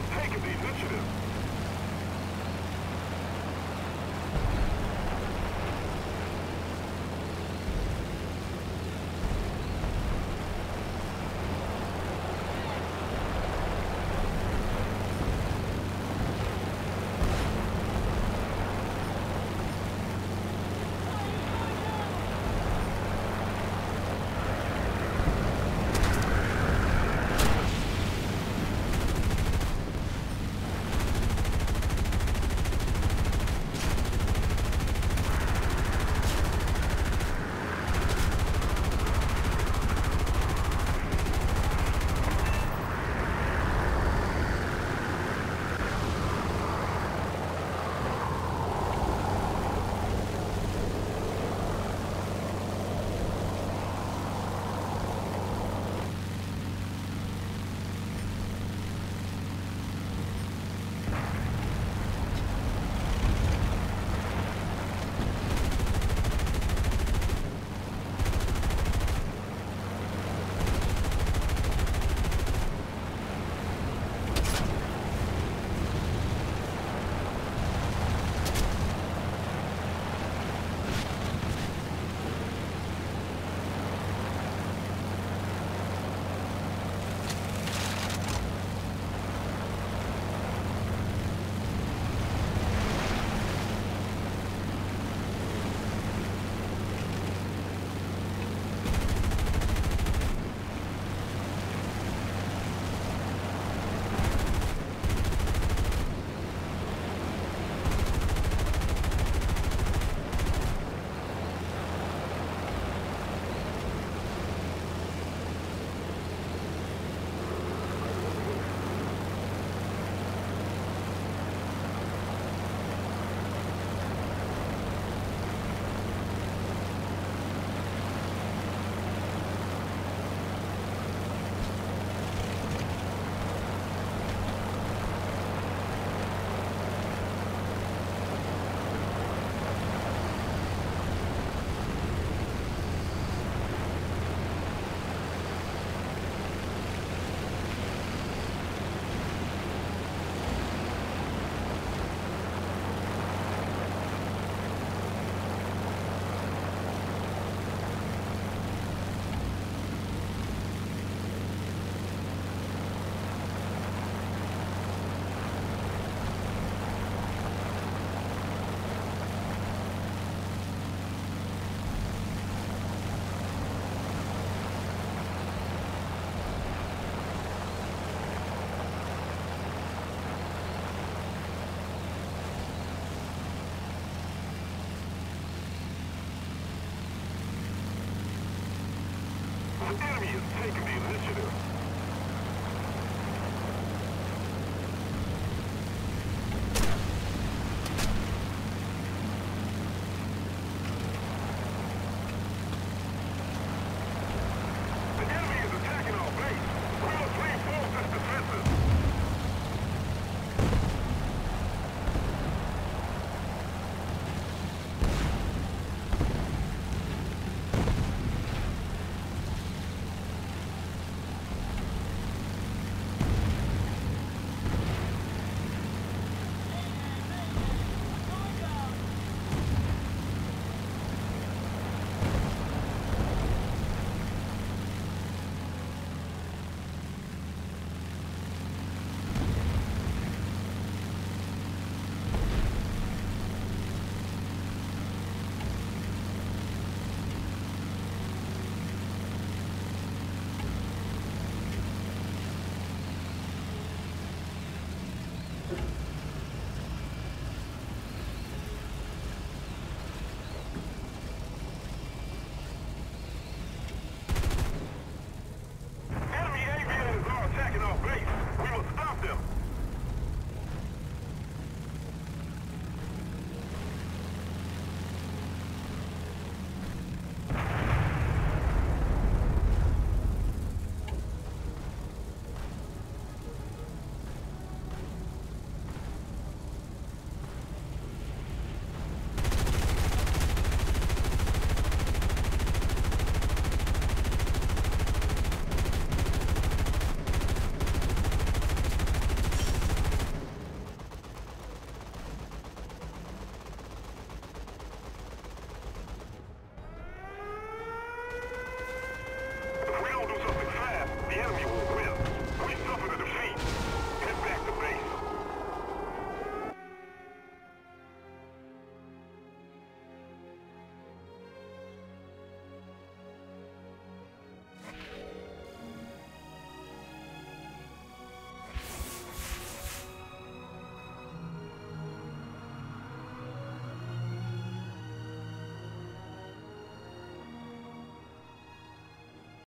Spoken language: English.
has taken the initiative. The enemy has taken the initiative.